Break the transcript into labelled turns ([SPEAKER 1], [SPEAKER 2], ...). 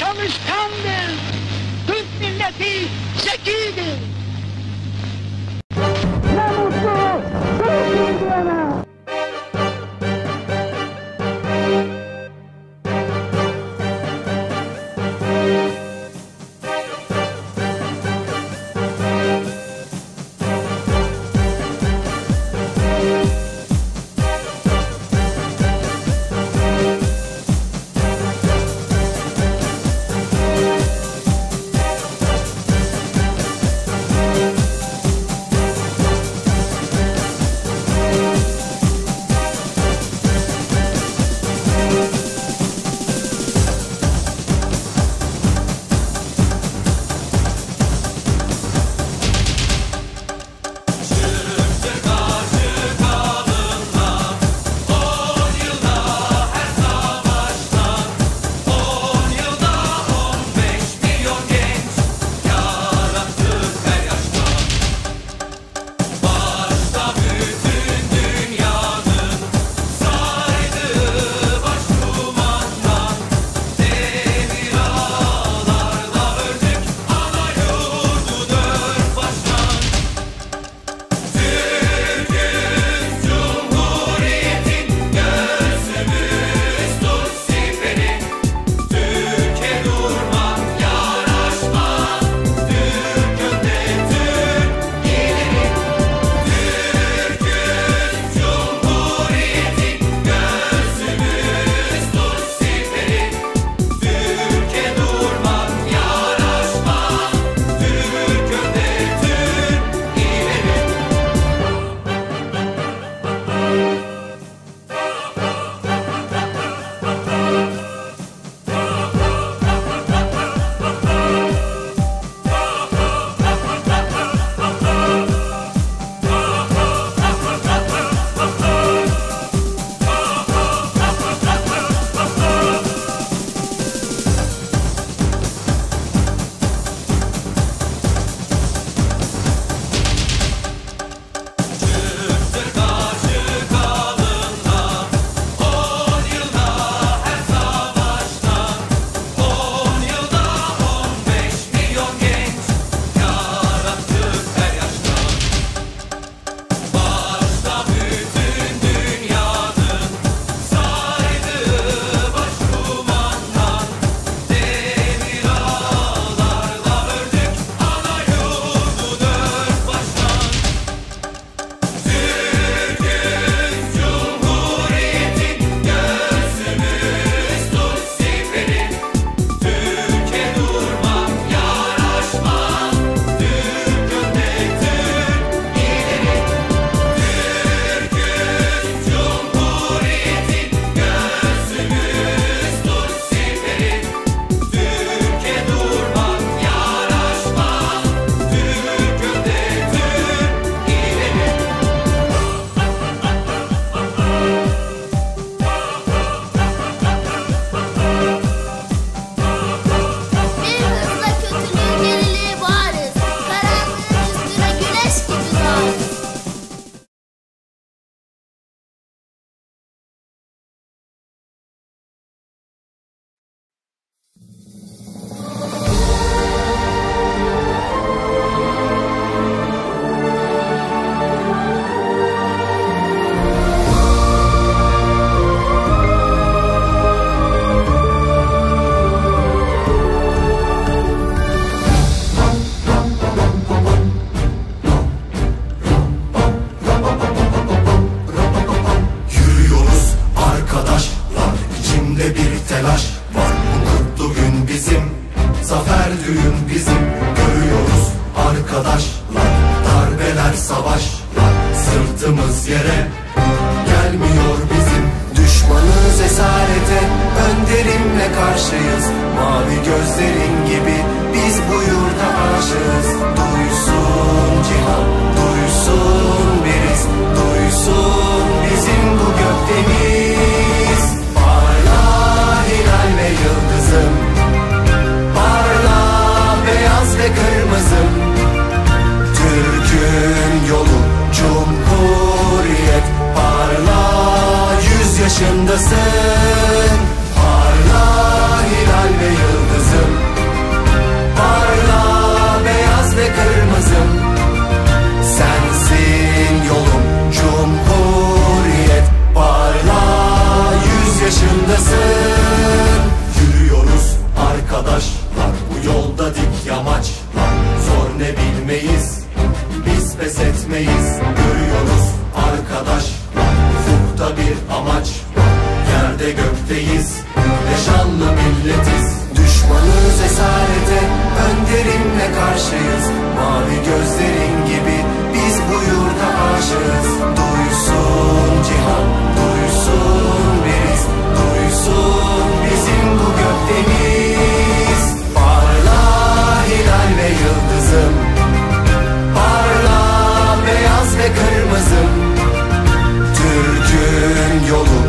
[SPEAKER 1] çalışkandır. Türk milleti
[SPEAKER 2] zeki ziyarete Gelmiyor bizim. Düşmanız esarete. Önderimle karşıyız. Mavi gözlerin gibi Biz bu yurda aşığız. Duysun cihan. você. Yolu